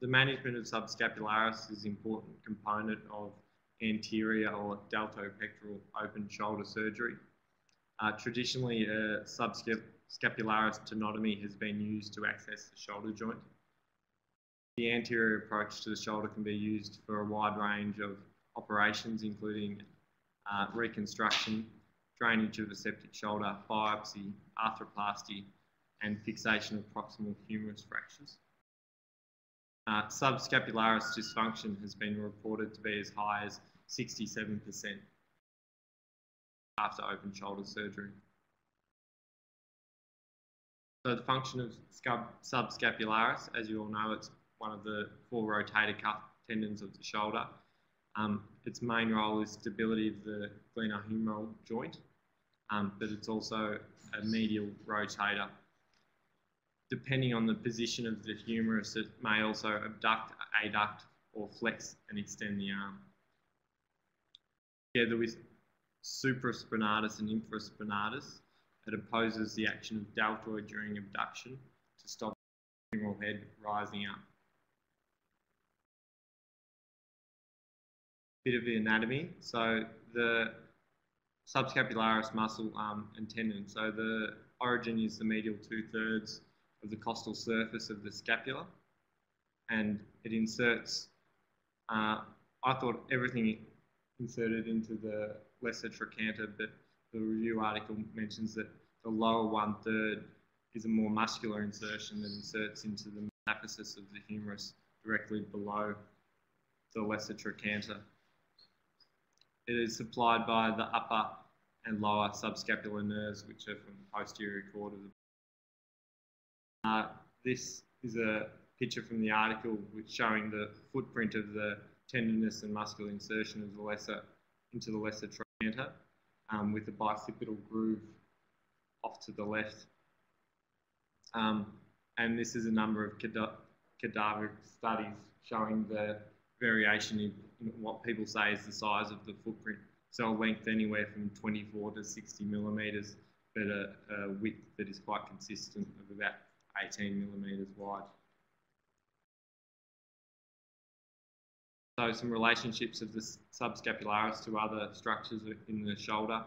the management of subscapularis is an important component of anterior or deltopectoral open shoulder surgery. Uh, traditionally, a subscapularis tenotomy has been used to access the shoulder joint. The anterior approach to the shoulder can be used for a wide range of operations, including uh, reconstruction, drainage of the septic shoulder, biopsy, arthroplasty, and fixation of proximal humerus fractures. Uh, subscapularis dysfunction has been reported to be as high as 67% after open shoulder surgery. So the function of subscapularis, as you all know, it's one of the four rotator cuff tendons of the shoulder. Um, its main role is stability of the glenohumeral joint, um, but it's also a medial rotator. Depending on the position of the humerus, it may also abduct, adduct, or flex and extend the arm. Together with supraspinatus and infraspinatus, it opposes the action of deltoid during abduction to stop the humeral head rising up. Bit of the anatomy. So the subscapularis muscle um, and tendon. So the origin is the medial two-thirds of the costal surface of the scapula, and it inserts. Uh, I thought everything inserted into the lesser trochanter, but the review article mentions that the lower one third is a more muscular insertion that inserts into the metaphysis of the humerus directly below the lesser trochanter. It is supplied by the upper and lower subscapular nerves, which are from the posterior cord of the. Uh, this is a picture from the article which showing the footprint of the tendinous and muscular insertion of the lesser into the lesser trochanter um, with the bicipital groove off to the left. Um, and this is a number of cadaver studies showing the variation in, in, what people say is the size of the footprint. Cell length anywhere from 24 to 60 millimetres, but a, a width that is quite consistent of about 18 millimetres wide. So some relationships of the subscapularis to other structures in the shoulder.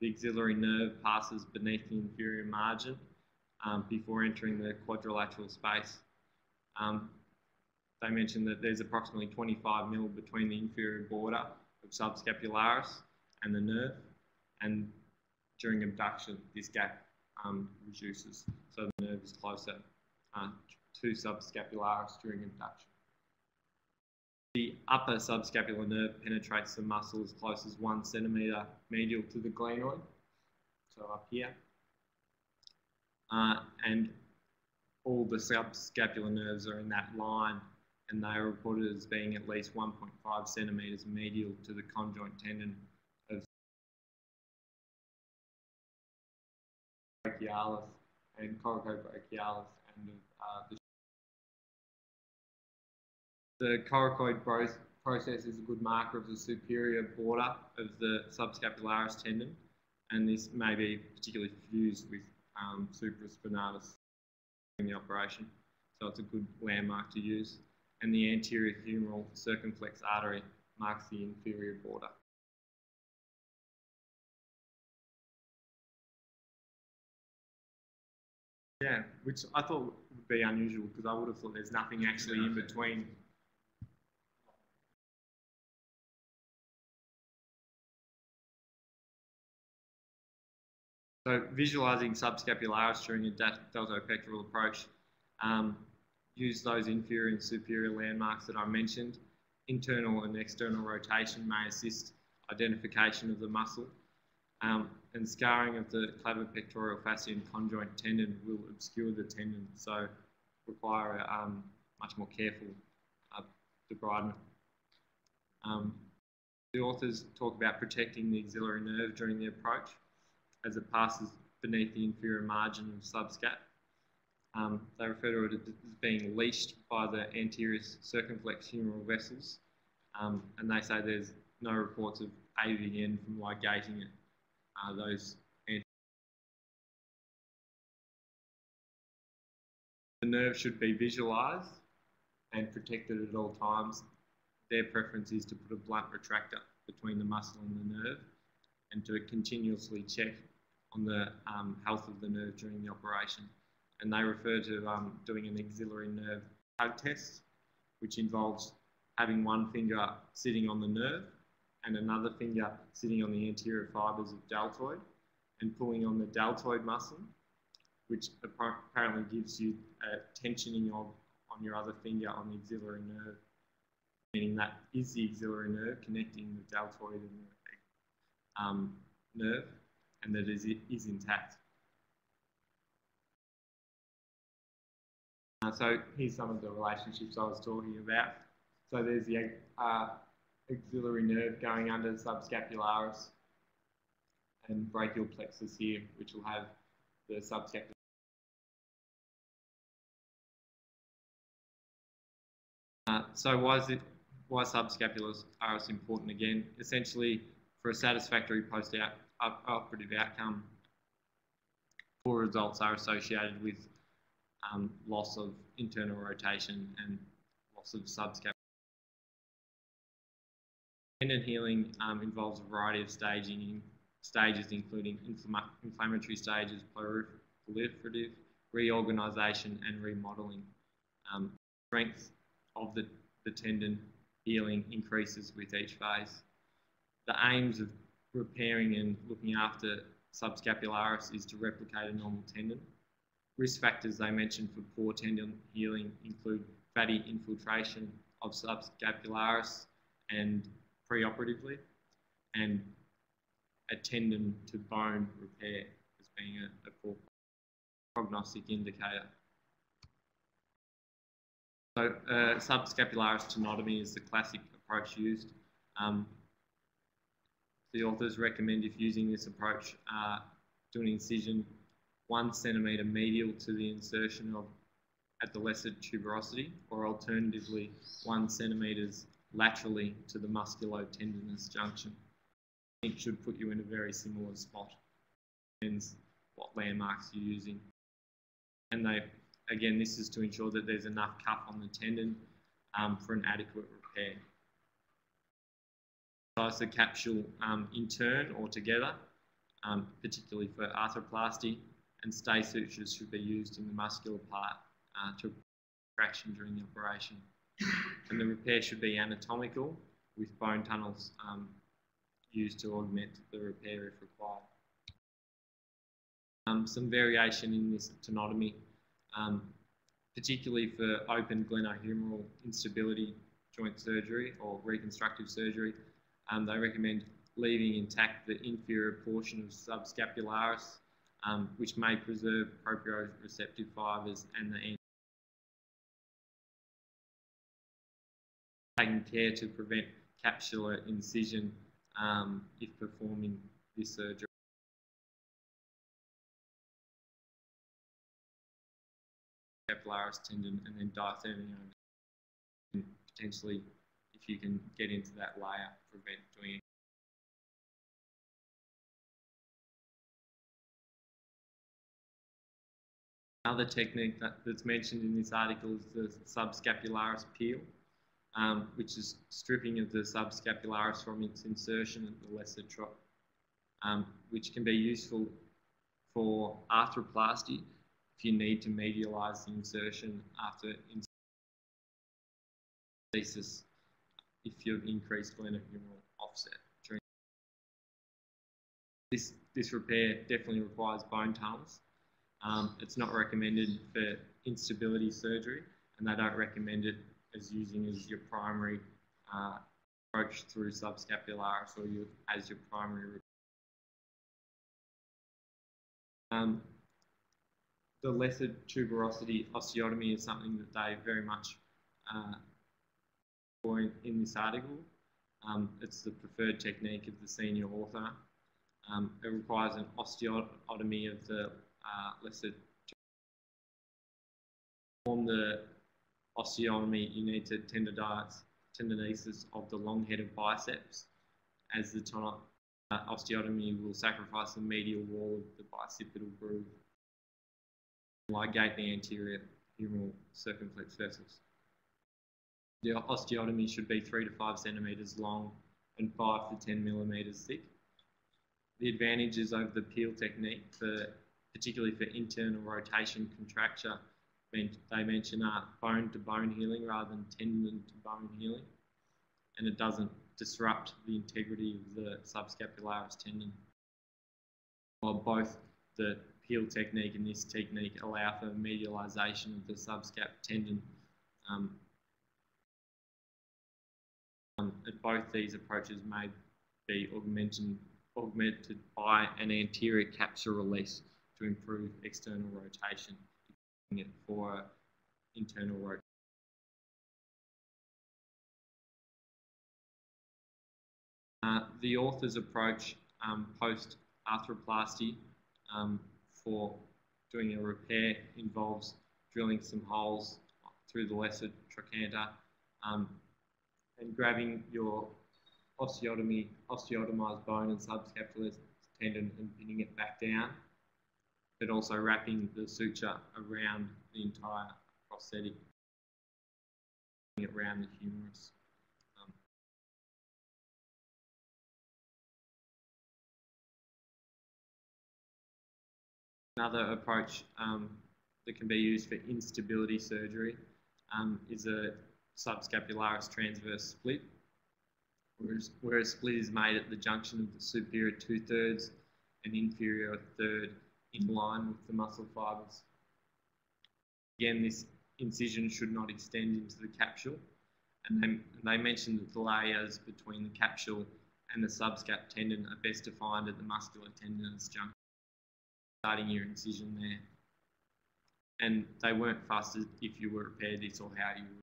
The axillary nerve passes beneath the inferior margin um, before entering the quadrilateral space. Um, they mentioned that there's approximately 25 mil between the inferior border of subscapularis and the nerve, and during abduction, this gap um, reduces, so the nerve is closer uh, to subscapularis during abduction. The upper subscapular nerve penetrates the muscle as close as one centimetre medial to the glenoid, so up here. Uh, and all the subscapular nerves are in that line and they are reported as being at least 1.5 centimetres medial to the conjoint tendon brachialis and coracobrachialis and uh, the the coracoid process is a good marker of the superior border of the subscapularis tendon, and this may be particularly fused with um, supraspinatus in the operation. So it's a good landmark to use. And the anterior humeral circumflex artery marks the inferior border. Yeah, which I thought would be unusual because I would have thought there's nothing actually in between So visualizing subscapularis during a deltopectoral approach, um, use those inferior and superior landmarks that I mentioned. Internal and external rotation may assist identification of the muscle. Um, and scarring of the clavipectoral fascia and conjoint tendon will obscure the tendon, so require a um, much more careful uh, debridement. Um, the authors talk about protecting the axillary nerve during the approach as it passes beneath the inferior margin of subscap. Um, they refer to it as being leashed by the anterior circumflex humeral vessels, um, and they say there's no reports of AVN from ligating it. Those the nerve should be visualised, and protected at all times, their preference is to put a blunt retractor between the muscle and the nerve and to continuously check on the um, health of the nerve during the operation. And they refer to um, doing an axillary nerve tug test, which involves having one finger sitting on the nerve and another finger sitting on the anterior fibers of deltoid and pulling on the deltoid muscle, which apparently gives you a tensioning of on your other finger on the axillary nerve, meaning that is the axillary nerve connecting the deltoid and the um, nerve, and that is, is intact. Uh, so here's some of the relationships I was talking about. So there's the uh, axillary nerve going under the subscapularis and brachial plexus here, which will have the subscapularis. Uh, so why is it why subscapularis are important again? Essentially, for a satisfactory post-operative outcome, poor results are associated with um, loss of internal rotation and loss of subscapularis. Tendon healing um, involves a variety of staging stages, including inflammatory stages, proliferative, reorganisation, and remodeling. Um, strength of the, the tendon healing increases with each phase. The aims of repairing and looking after subscapularis is to replicate a normal tendon. Risk factors they mentioned for poor tendon healing include fatty infiltration of subscapularis and preoperatively, and a tendon to bone repair as being a, a poor prognostic indicator. So uh, subscapularis tenotomy is the classic approach used. Um, the authors recommend if using this approach, uh, do an incision one centimetre medial to the insertion of at the lesser tuberosity, or alternatively one centimetres laterally to the musculotendinous junction. It should put you in a very similar spot. Depends what landmarks you're using. And they, again, this is to ensure that there's enough cup on the tendon um, for an adequate repair. Size the capsule um, in turn or together, um, particularly for arthroplasty, and stay sutures should be used in the muscular part uh, to traction during the operation and the repair should be anatomical with bone tunnels um, used to augment the repair if required. Um, some variation in this tenotomy, um, particularly for open glenohumeral instability joint surgery or reconstructive surgery, um, they recommend leaving intact the inferior portion of subscapularis, um, which may preserve proprioceptive fibres and the taking care to prevent capsular incision um, if performing this surgery. Capillary tendon and then diathermy and potentially if you can get into that layer prevent doing it. Another technique that, that's mentioned in this article is the subscapularis peel um, which is stripping of the subscapularis from its insertion at the lesser trot, um, which can be useful for arthroplasty if you need to medialize the insertion after prosthesis if you've increased glenohumeral offset. This, this repair definitely requires bone tunnels. Um, it's not recommended for instability surgery and they don't recommend it as using as your primary uh, approach through subscapularis or you, as your primary. Um, the lesser tuberosity osteotomy is something that they very much uh, in, in this article. Um, it's the preferred technique of the senior author. Um, it requires an osteotomy of the uh, lesser form the osteotomy, you need to tendonize, tendonesis of the long head of biceps, as the uh, osteotomy will sacrifice the medial wall of the bicipital groove, ligate the anterior humeral circumflex vessels. The osteotomy should be 3 to 5 centimetres long and 5 to 10 millimetres thick. The advantages over the peel technique, for, particularly for internal rotation contracture, they mention are bone to bone healing rather than tendon to bone healing, and it doesn't disrupt the integrity of the subscapularis tendon. While both the peel technique and this technique allow for medialization of the subscap tendon, um, um, both these approaches may be augmented, augmented by an anterior capsule release to improve external rotation it for internal work. Uh, the author's approach um, post arthroplasty um, for doing a repair involves drilling some holes through the lesser trochanter um, and grabbing your osteotomy, osteotomized bone and subscapular tendon and pinning it back down, but also wrapping the suture around the entire prosthetic, around the humerus. Um, another approach um, that can be used for instability surgery um, is a subscapularis transverse split, where a split is made at the junction of the superior two-thirds and inferior third in line with the muscle fibres. Again, this incision should not extend into the capsule, and they, they mentioned that the layers between the capsule and the subscap tendon are best defined at the muscular tendinous junction, starting your incision there. And they weren't fussed if you were repair this or how you would.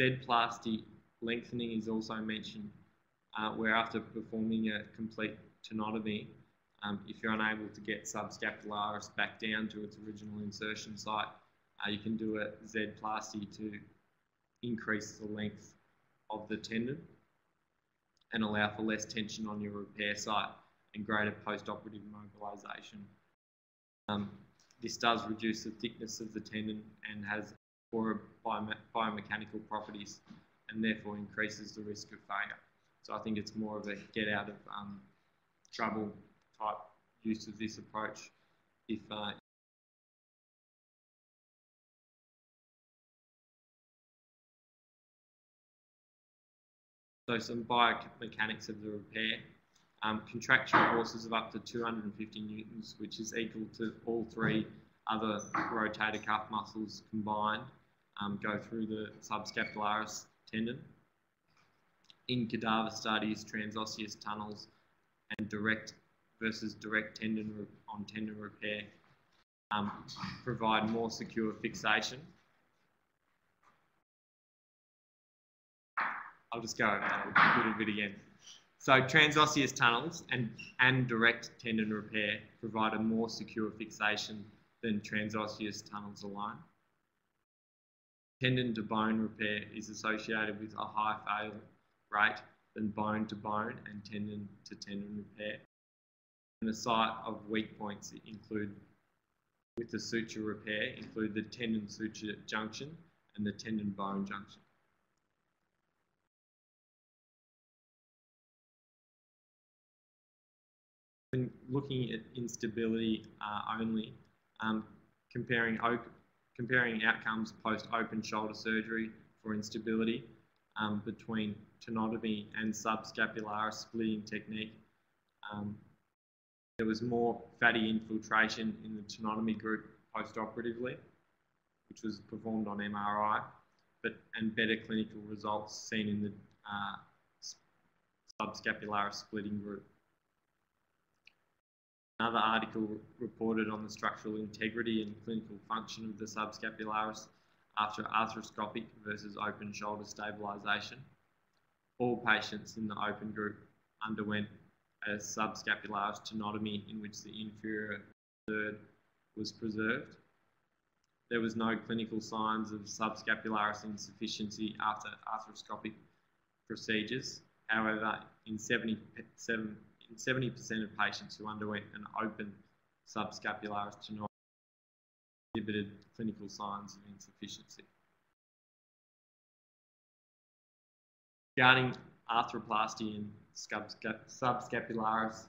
Z-plasty lengthening is also mentioned, uh, where after performing a complete tenotomy, um, if you're unable to get subscapularis back down to its original insertion site, uh, you can do a Z-plasty to increase the length of the tendon and allow for less tension on your repair site and greater post-operative mobilisation. Um, this does reduce the thickness of the tendon and has poorer biomechanical properties and therefore increases the risk of failure. So I think it's more of a get out of um, trouble type use of this approach if uh, So some biomechanics of the repair. Um, contraction forces of up to 250 newtons, which is equal to all three other rotator cuff muscles combined, um, go through the subscapularis tendon. In cadaver studies, transosseous tunnels and direct versus direct tendon on tendon repair um, provide more secure fixation. I'll just go over that a little bit again. So transosseous tunnels and, and direct tendon repair provide a more secure fixation than transosseous tunnels alone. Tendon to bone repair is associated with a high fail rate than bone to bone and tendon to tendon repair. And the site of weak points include, with the suture repair, include the tendon suture junction and the tendon bone junction. When looking at instability uh, only, um, comparing, comparing outcomes post open shoulder surgery for instability um, between tenotomy and subscapularis splitting technique. Um, there was more fatty infiltration in the tenotomy group post-operatively, which was performed on MRI, but and better clinical results seen in the uh, subscapularis splitting group. Another article reported on the structural integrity and clinical function of the subscapularis after arthroscopic versus open shoulder stabilisation. All patients in the open group underwent a subscapularis tenotomy in which the inferior third was preserved. There was no clinical signs of subscapularis insufficiency after arthroscopic procedures. However, in 77 in 70% of patients who underwent an open subscapularis tenotomy, exhibited clinical signs of insufficiency. Regarding arthroplasty in subscapularis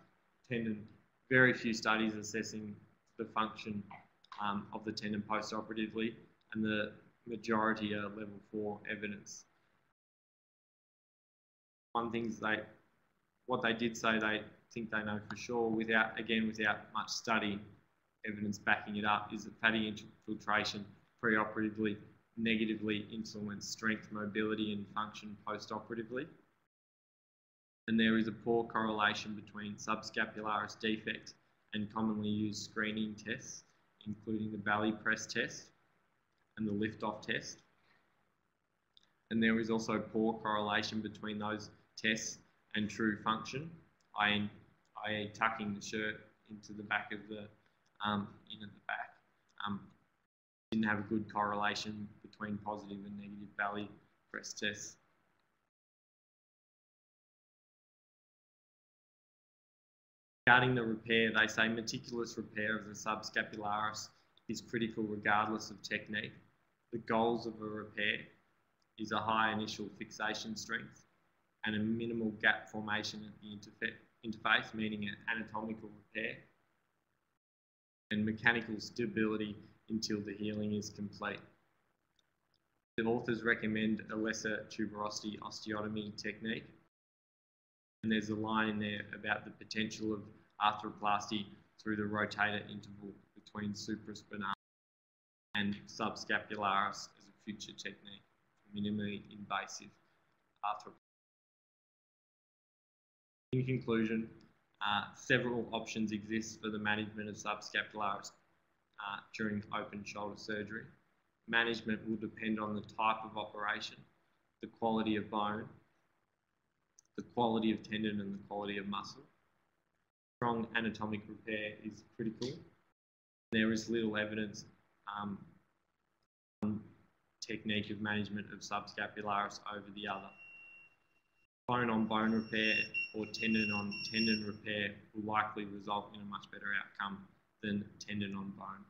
tendon, very few studies assessing the function um, of the tendon postoperatively, and the majority are level four evidence. One thing they, what they did say they think they know for sure, without again without much study evidence backing it up, is that fatty infiltration preoperatively negatively influence strength, mobility, and function postoperatively. And there is a poor correlation between subscapularis defect and commonly used screening tests, including the belly press test and the lift-off test. And there is also poor correlation between those tests and true function, i.e. tucking the shirt into the back of the, um, in at the back. Um, didn't have a good correlation between positive and negative belly press tests. Regarding the repair, they say meticulous repair of the subscapularis is critical regardless of technique. The goals of a repair is a high initial fixation strength and a minimal gap formation at the interface, meaning an anatomical repair, and mechanical stability until the healing is complete. The authors recommend a lesser tuberosity osteotomy technique. And there's a line in there about the potential of arthroplasty through the rotator interval between supraspinatus and subscapularis as a future technique for minimally invasive arthroplasty. In conclusion, uh, several options exist for the management of subscapularis uh, during open shoulder surgery. Management will depend on the type of operation, the quality of bone, the quality of tendon and the quality of muscle. Strong anatomic repair is critical. There is little evidence um, technique of management of subscapularis over the other. Bone on bone repair or tendon on tendon repair will likely result in a much better outcome than tendon on bone.